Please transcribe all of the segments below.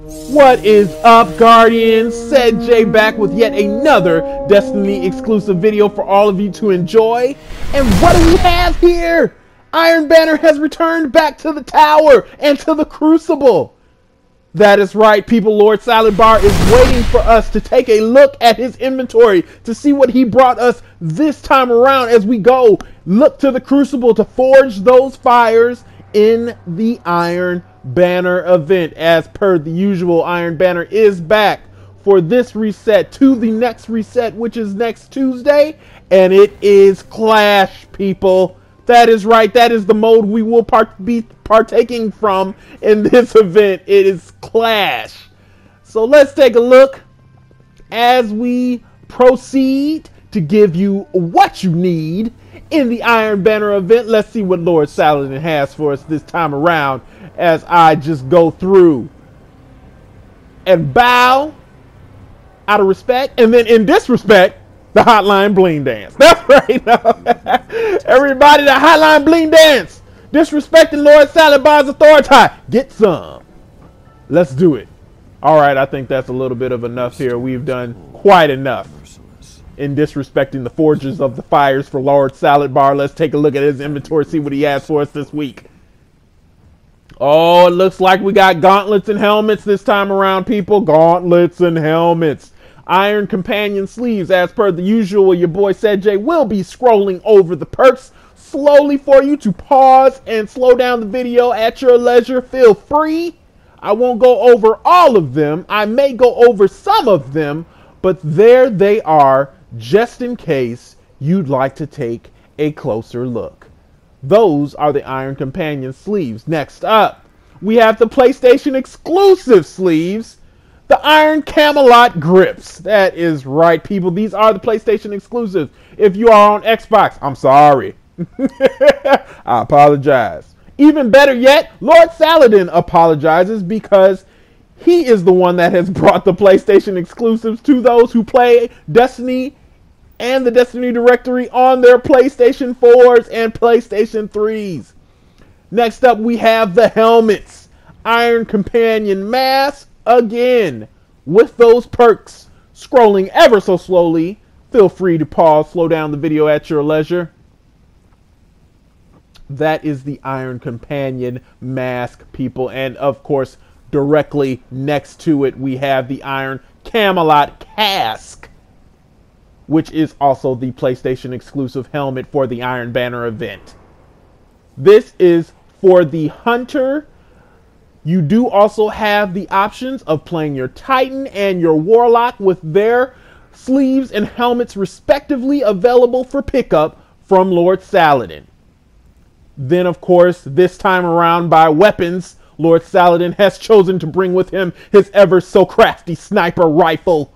What is up, Guardians? Ced J back with yet another Destiny exclusive video for all of you to enjoy. And what do we have here? Iron Banner has returned back to the tower and to the Crucible. That is right, people. Lord Salad Bar is waiting for us to take a look at his inventory to see what he brought us this time around as we go look to the Crucible to forge those fires in the Iron Banner event. As per the usual, Iron Banner is back for this reset to the next reset, which is next Tuesday, and it is Clash, people. That is right. That is the mode we will part- be partaking from in this event. It is Clash. So let's take a look as we proceed to give you what you need in the Iron Banner event. Let's see what Lord Saladin has for us this time around as I just go through and bow out of respect. And then in disrespect, the Hotline Bling Dance. That's right. Everybody, the Hotline Bling Dance. Disrespecting Lord Salad Bar's authority. Get some. Let's do it. All right, I think that's a little bit of enough here. We've done quite enough in disrespecting the forges of the fires for Lord Salad Bar. Let's take a look at his inventory, see what he has for us this week. Oh, it looks like we got gauntlets and helmets this time around, people. Gauntlets and helmets. Iron Companion sleeves, as per the usual, your boy Ced J will be scrolling over the perks slowly for you to pause and slow down the video at your leisure. Feel free. I won't go over all of them. I may go over some of them, but there they are just in case you'd like to take a closer look. Those are the Iron Companion sleeves. Next up, we have the PlayStation exclusive sleeves, the Iron Camelot grips. That is right, people. These are the PlayStation exclusives. If you are on Xbox, I'm sorry. I apologize. Even better yet, Lord Saladin apologizes because he is the one that has brought the PlayStation exclusives to those who play Destiny and the Destiny directory on their PlayStation 4s and PlayStation 3s. Next up, we have the helmets. Iron Companion mask again with those perks. Scrolling ever so slowly. Feel free to pause, slow down the video at your leisure. That is the Iron Companion mask, people. And of course, directly next to it, we have the Iron Camelot Cask, which is also the PlayStation exclusive helmet for the Iron Banner event. This is for the Hunter. You do also have the options of playing your Titan and your Warlock with their sleeves and helmets respectively available for pickup from Lord Saladin. Then, of course, this time around by weapons, Lord Saladin has chosen to bring with him his ever so crafty sniper rifle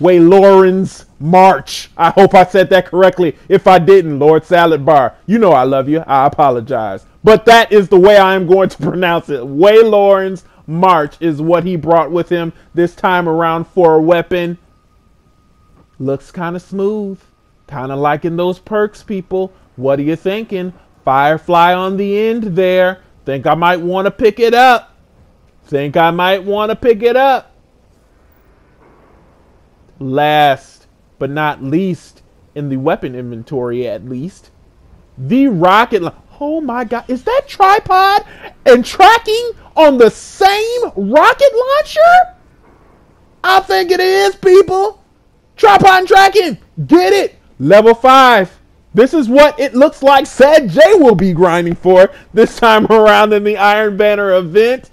Waylorans March. I hope I said that correctly. If I didn't, Lord Salad Bar, you know I love you. I apologize. But that is the way I am going to pronounce it. Waylorans March is what he brought with him this time around for a weapon. Looks kind of smooth. Kind of liking those perks, people. What are you thinking? Firefly on the end there. Think I might want to pick it up. Think I might want to pick it up. Last but not least in the weapon inventory at least the rocket oh my god is that tripod and tracking on the same rocket launcher? I think it is people. Tripod and tracking. Get it. Level 5 this is what it looks like Ced J will be grinding for this time around in the iron banner event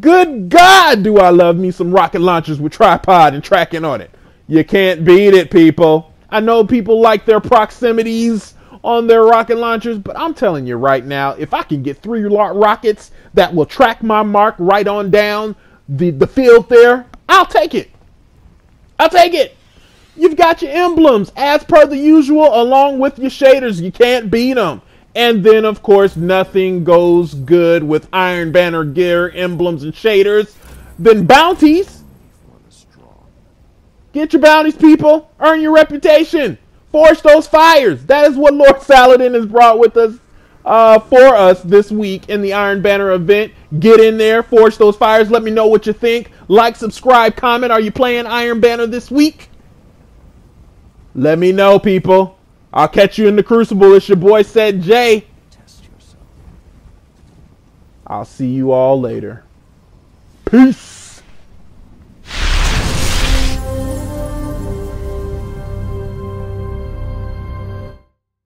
good god do i love me some rocket launchers with tripod and tracking on it you can't beat it, people. I know people like their proximities on their rocket launchers, but I'm telling you right now, if I can get three rockets that will track my mark right on down the, the field there, I'll take it. I'll take it. You've got your emblems as per the usual, along with your shaders. You can't beat them. And then, of course, nothing goes good with Iron Banner gear, emblems, and shaders Then bounties Get your bounties, people. Earn your reputation. Forge those fires. That is what Lord Saladin has brought with us uh, for us this week in the Iron Banner event. Get in there, forge those fires. Let me know what you think. Like, subscribe, comment. Are you playing Iron Banner this week? Let me know, people. I'll catch you in the Crucible. It's your boy, Ced J. I'll see you all later. Peace.